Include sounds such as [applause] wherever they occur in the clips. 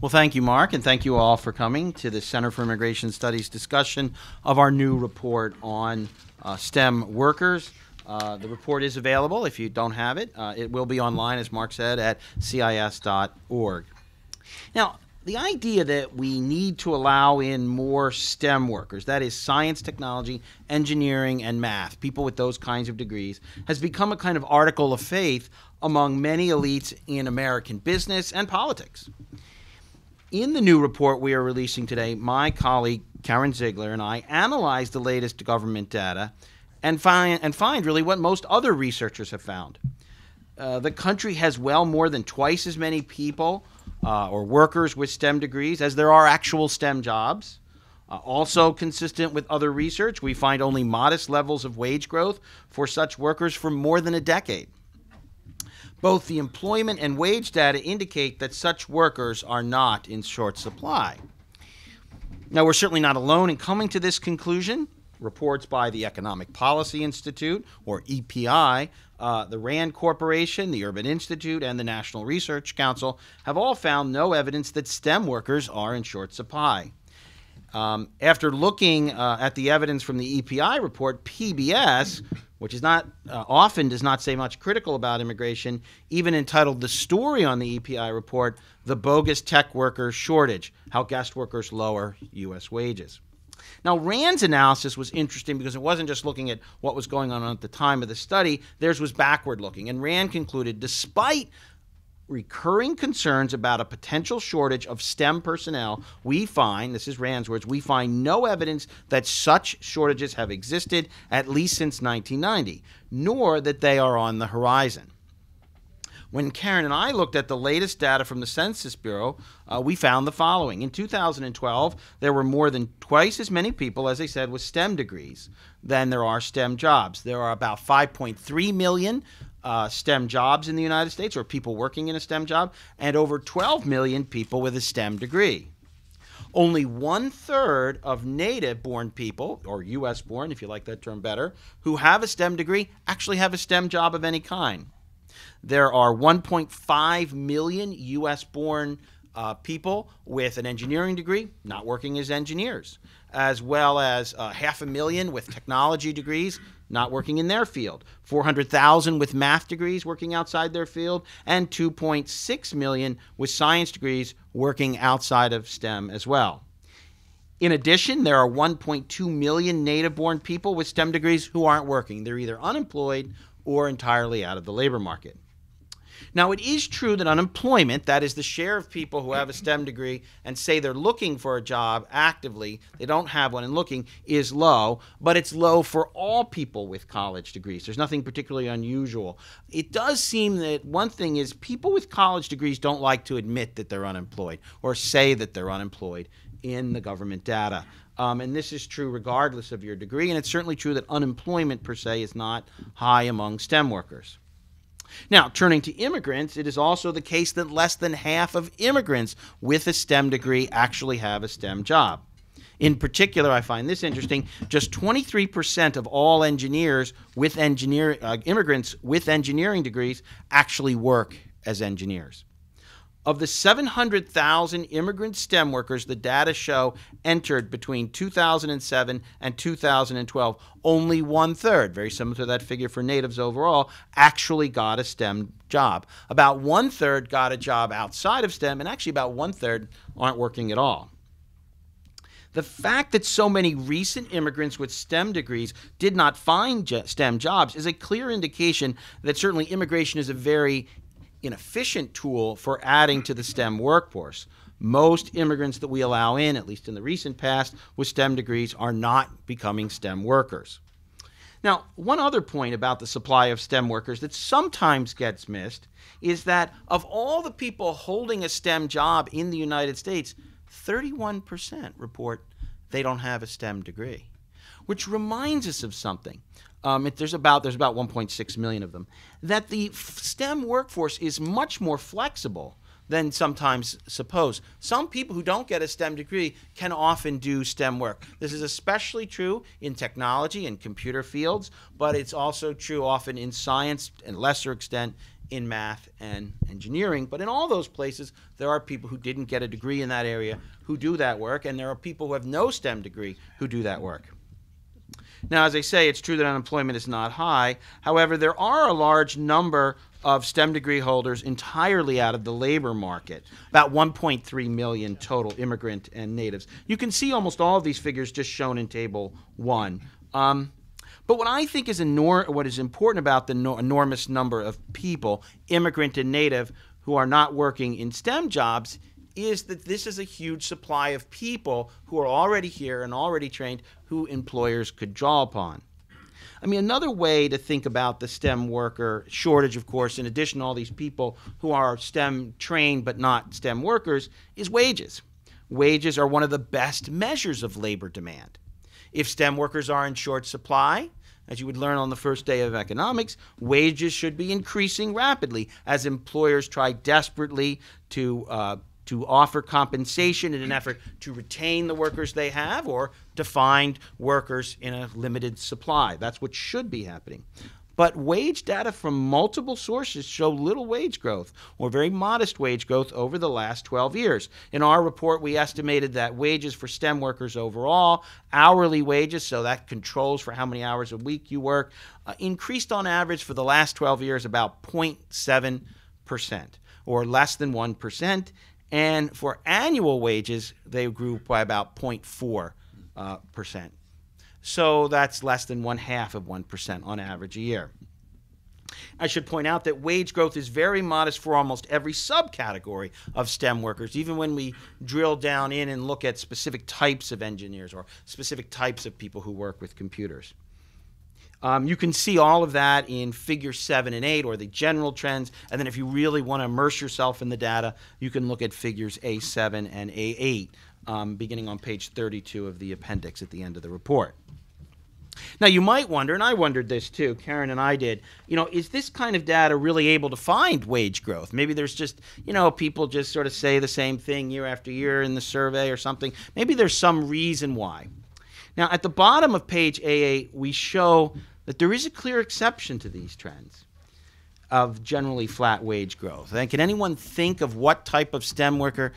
Well, thank you, Mark, and thank you all for coming to the Center for Immigration Studies discussion of our new report on uh, STEM workers. Uh, the report is available if you don't have it. Uh, it will be online, as Mark said, at cis.org. Now, the idea that we need to allow in more STEM workers, that is, science, technology, engineering, and math, people with those kinds of degrees, has become a kind of article of faith among many elites in American business and politics. In the new report we are releasing today, my colleague Karen Zeigler and I analyzed the latest government data and find, and find really what most other researchers have found. Uh, the country has well more than twice as many people uh, or workers with STEM degrees as there are actual STEM jobs. Uh, also consistent with other research, we find only modest levels of wage growth for such workers for more than a decade. Both the employment and wage data indicate that such workers are not in short supply. Now, we're certainly not alone in coming to this conclusion. Reports by the Economic Policy Institute, or EPI, uh, the RAND Corporation, the Urban Institute, and the National Research Council have all found no evidence that STEM workers are in short supply. Um, after looking uh, at the evidence from the EPI report, PBS, which is not uh, often does not say much critical about immigration, even entitled the story on the EPI report, "The Bogus Tech Worker Shortage: How Guest Workers Lower U.S. Wages." Now, Rand's analysis was interesting because it wasn't just looking at what was going on at the time of the study, theirs was backward looking. And Rand concluded despite recurring concerns about a potential shortage of STEM personnel, we find, this is Rand's words, we find no evidence that such shortages have existed at least since 1990, nor that they are on the horizon. When Karen and I looked at the latest data from the Census Bureau, uh, we found the following. In 2012, there were more than twice as many people, as I said, with STEM degrees than there are STEM jobs. There are about 5.3 million uh, STEM jobs in the United States, or people working in a STEM job, and over 12 million people with a STEM degree. Only one third of native born people, or U.S. born, if you like that term better, who have a STEM degree actually have a STEM job of any kind. There are 1.5 million U.S. born uh, people with an engineering degree not working as engineers, as well as uh, half a million with technology degrees not working in their field, 400,000 with math degrees working outside their field, and 2.6 million with science degrees working outside of STEM as well. In addition, there are 1.2 million native born people with STEM degrees who aren't working. They're either unemployed or entirely out of the labor market. Now, it is true that unemployment, that is the share of people who have a STEM degree and say they're looking for a job actively, they don't have one and looking, is low, but it's low for all people with college degrees. There's nothing particularly unusual. It does seem that one thing is people with college degrees don't like to admit that they're unemployed or say that they're unemployed in the government data. Um, and this is true regardless of your degree, and it's certainly true that unemployment per se is not high among STEM workers. Now, turning to immigrants, it is also the case that less than half of immigrants with a STEM degree actually have a STEM job. In particular, I find this interesting. Just 23% of all engineers with engineer uh, immigrants with engineering degrees actually work as engineers. Of the 700,000 immigrant STEM workers the data show entered between 2007 and 2012, only one third, very similar to that figure for natives overall, actually got a STEM job. About one third got a job outside of STEM, and actually about one third aren't working at all. The fact that so many recent immigrants with STEM degrees did not find STEM jobs is a clear indication that certainly immigration is a very inefficient tool for adding to the STEM workforce. Most immigrants that we allow in, at least in the recent past, with STEM degrees are not becoming STEM workers. Now, one other point about the supply of STEM workers that sometimes gets missed is that of all the people holding a STEM job in the United States, 31% report they don't have a STEM degree, which reminds us of something um, it, there's about there's about 1.6 million of them. That the STEM workforce is much more flexible than sometimes suppose. Some people who don't get a STEM degree can often do STEM work. This is especially true in technology and computer fields, but it's also true often in science and lesser extent in math and engineering. But in all those places, there are people who didn't get a degree in that area who do that work, and there are people who have no STEM degree who do that work. Now, as I say, it's true that unemployment is not high. However, there are a large number of STEM degree holders entirely out of the labor market, about 1.3 million total immigrant and natives. You can see almost all of these figures just shown in Table 1. Um, but what I think is enor- what is important about the no- enormous number of people, immigrant and native, who are not working in STEM jobs is that this is a huge supply of people who are already here and already trained who employers could draw upon. I mean, another way to think about the STEM worker shortage, of course, in addition to all these people who are STEM trained but not STEM workers, is wages. Wages are one of the best measures of labor demand. If STEM workers are in short supply, as you would learn on the first day of economics, wages should be increasing rapidly as employers try desperately to uh, to offer compensation in an effort to retain the workers they have or to find workers in a limited supply. That's what should be happening. But wage data from multiple sources show little wage growth or very modest wage growth over the last 12 years. In our report, we estimated that wages for STEM workers overall, hourly wages, so that controls for how many hours a week you work, uh, increased on average for the last 12 years about 0.7% or less than 1%. And for annual wages, they grew by about 0.4 uh, percent. So that's less than one half of 1% on average a year. I should point out that wage growth is very modest for almost every subcategory of STEM workers, even when we drill down in and look at specific types of engineers or specific types of people who work with computers. Um, you can see all of that in figure 7 and 8 or the general trends. And then if you really want to immerse yourself in the data, you can look at figures A7 and A8 um, beginning on page 32 of the appendix at the end of the report. Now, you might wonder, and I wondered this too, Karen and I did, you know, is this kind of data really able to find wage growth? Maybe there's just, you know, people just sort of say the same thing year after year in the survey or something. Maybe there's some reason why. Now, at the bottom of page A8, we show that there is a clear exception to these trends of generally flat wage growth. And can anyone think of what type of STEM worker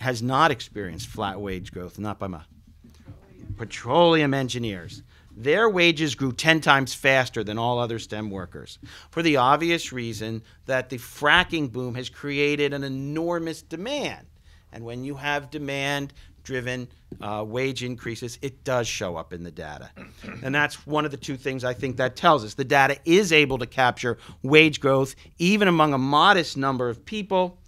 has not experienced flat wage growth? Not by my petroleum, petroleum engineers. Their wages grew 10 times faster than all other STEM workers for the obvious reason that the fracking boom has created an enormous demand. And when you have demand, driven uh, wage increases, it does show up in the data. And that's one of the two things I think that tells us. The data is able to capture wage growth even among a modest number of people.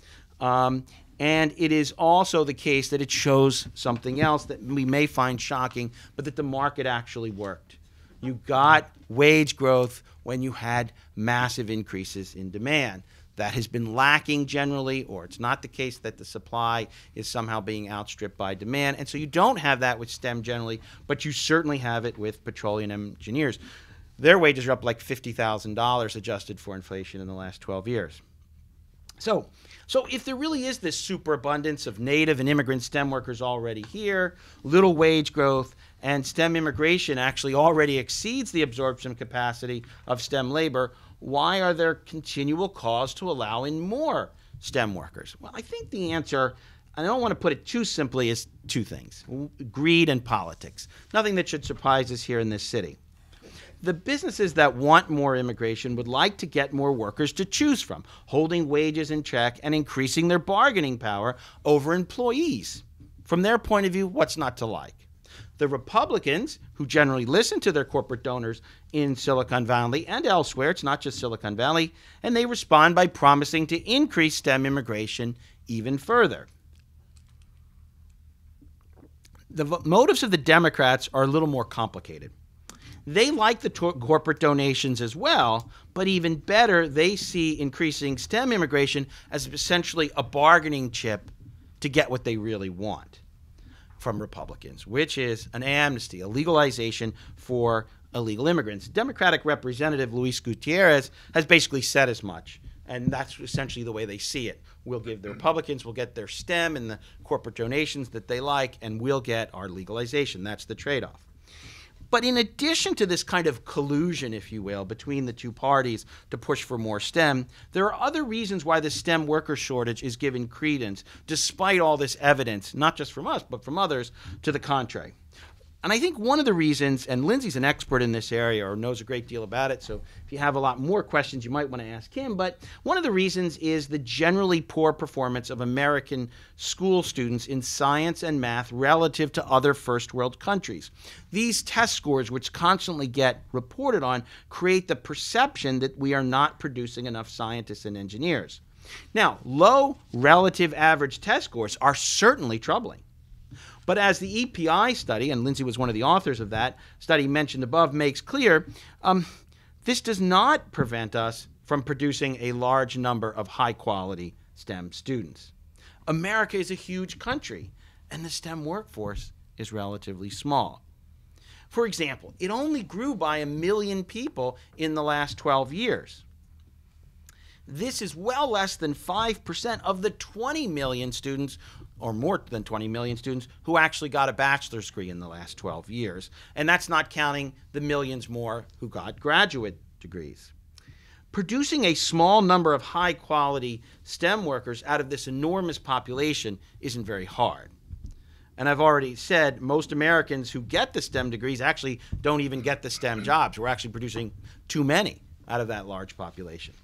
Um, and it is also the case that it shows something else that we may find shocking, but that the market actually worked. You got wage growth when you had massive increases in demand that has been lacking generally, or it's not the case that the supply is somehow being outstripped by demand. And so you don't have that with STEM generally, but you certainly have it with petroleum engineers. Their wages are up like $50,000 adjusted for inflation in the last 12 years. So, so if there really is this superabundance of native and immigrant STEM workers already here, little wage growth, and STEM immigration actually already exceeds the absorption capacity of STEM labor, why are there continual calls to allow in more STEM workers? Well, I think the answer, I don't want to put it too simply, is two things greed and politics. Nothing that should surprise us here in this city. The businesses that want more immigration would like to get more workers to choose from, holding wages in check and increasing their bargaining power over employees. From their point of view, what's not to like? The Republicans, who generally listen to their corporate donors in Silicon Valley and elsewhere, it's not just Silicon Valley, and they respond by promising to increase STEM immigration even further. The motives of the Democrats are a little more complicated. They like the corporate donations as well, but even better, they see increasing STEM immigration as essentially a bargaining chip to get what they really want from Republicans, which is an amnesty, a legalization for illegal immigrants. Democratic Representative Luis Gutierrez has basically said as much, and that's essentially the way they see it. We'll give the Republicans, we'll get their STEM and the corporate donations that they like, and we'll get our legalization. That's the trade off. But in addition to this kind of collusion, if you will, between the two parties to push for more STEM, there are other reasons why the STEM worker shortage is given credence, despite all this evidence, not just from us, but from others, to the contrary. And I think one of the reasons, and Lindsay's an expert in this area or knows a great deal about it, so if you have a lot more questions, you might want to ask him. But one of the reasons is the generally poor performance of American school students in science and math relative to other first world countries. These test scores, which constantly get reported on, create the perception that we are not producing enough scientists and engineers. Now, low relative average test scores are certainly troubling. But as the EPI study, and Lindsay was one of the authors of that study mentioned above, makes clear, um, this does not prevent us from producing a large number of high quality STEM students. America is a huge country, and the STEM workforce is relatively small. For example, it only grew by a million people in the last 12 years. This is well less than 5% of the 20 million students or more than 20 million students who actually got a bachelor's degree in the last 12 years. And that's not counting the millions more who got graduate degrees. Producing a small number of high quality STEM workers out of this enormous population isn't very hard. And I've already said most Americans who get the STEM degrees actually don't even get the STEM jobs. We're actually producing too many out of that large population.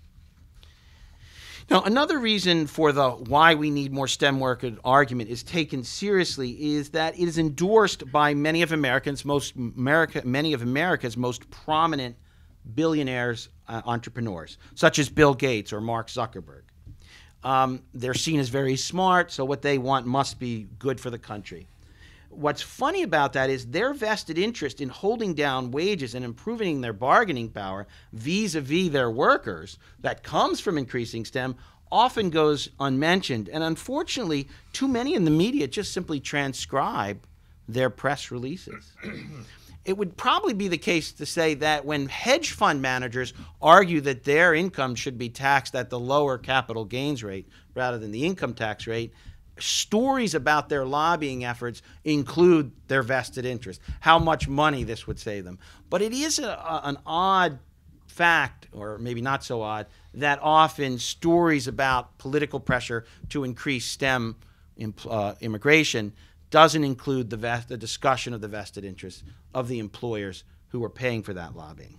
Now, another reason for the why we need more STEM work argument is taken seriously is that it is endorsed by many of Americans, most America, many of America's most prominent billionaires, uh, entrepreneurs, such as Bill Gates or Mark Zuckerberg. Um, they're seen as very smart, so what they want must be good for the country what's funny about that is their vested interest in holding down wages and improving their bargaining power vis-a-vis their workers that comes from increasing STEM often goes unmentioned. And unfortunately, too many in the media just simply transcribe their press releases. [clears throat] it would probably be the case to say that when hedge fund managers argue that their income should be taxed at the lower capital gains rate rather than the income tax rate, stories about their lobbying efforts include their vested interest, how much money this would save them. But it is a, a, an odd fact, or maybe not so odd, that often stories about political pressure to increase STEM uh, immigration doesn't include the, vest, the discussion of the vested interests of the employers who are paying for that lobbying.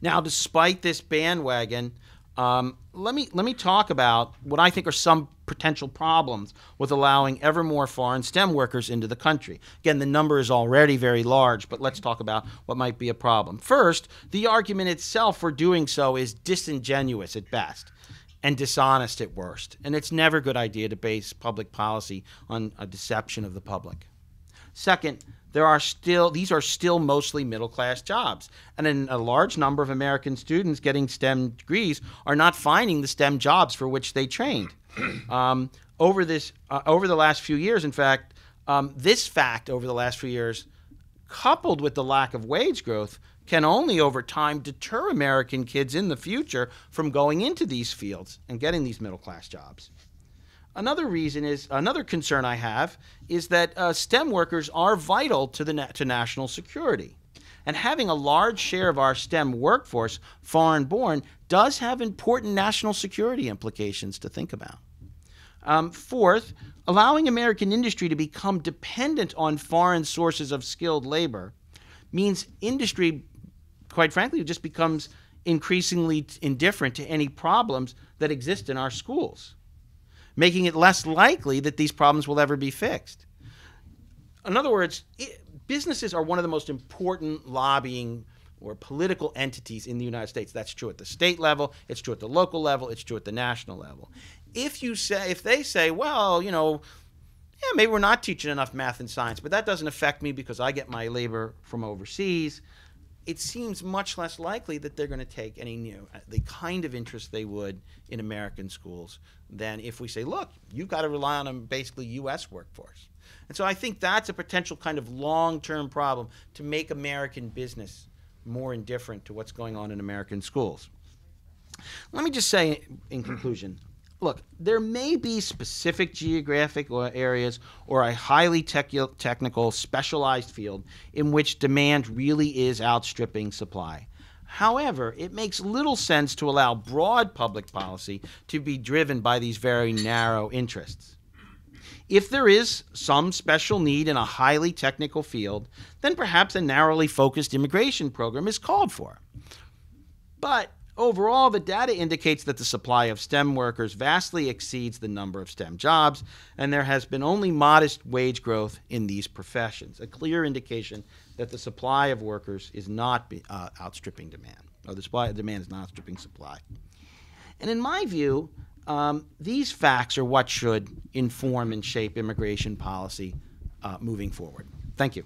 Now, despite this bandwagon, um, let me let me talk about what I think are some potential problems with allowing ever more foreign STEM workers into the country. Again, the number is already very large, but let's talk about what might be a problem. First, the argument itself for doing so is disingenuous at best and dishonest at worst, and it's never a good idea to base public policy on a deception of the public. Second, there are still these are still mostly middle class jobs. And in a large number of american students getting stem degrees are not finding the stem jobs for which they trained. [clears throat] Um, over this uh, over the last few years in fact um, this fact over the last few years coupled with the lack of wage growth can only over time deter american kids in the future from going into these fields and getting these middle class jobs Another reason is another concern I have is that uh, STEM workers are vital to the na- to national security, and having a large share of our STEM workforce foreign born does have important national security implications to think about. Um, fourth, allowing American industry to become dependent on foreign sources of skilled labor means industry, quite frankly, just becomes increasingly indifferent to any problems that exist in our schools making it less likely that these problems will ever be fixed. In other words, it, businesses are one of the most important lobbying or political entities in the United States. That's true at the state level, it's true at the local level, it's true at the national level. If you say if they say, well, you know, yeah, maybe we're not teaching enough math and science, but that doesn't affect me because I get my labor from overseas it seems much less likely that they're going to take any new uh, the kind of interest they would in American schools than if we say, look, you've got to rely on a basically U.S. workforce. And so I think that's a potential kind of long-term problem to make American business more indifferent to what's going on in American schools. Let me just say in conclusion, look, there may be specific geographic areas or a highly techu- technical, specialized field in which demand really is outstripping supply. However, it makes little sense to allow broad public policy to be driven by these very narrow interests. If there is some special need in a highly technical field, then perhaps a narrowly focused immigration program is called for. But overall, the data indicates that the supply of STEM workers vastly exceeds the number of STEM jobs, and there has been only modest wage growth in these professions, a clear indication that the supply of workers is not be, uh, outstripping demand, or the supply demand is not outstripping supply. And in my view, um, these facts are what should inform and shape immigration policy uh, moving forward. Thank you.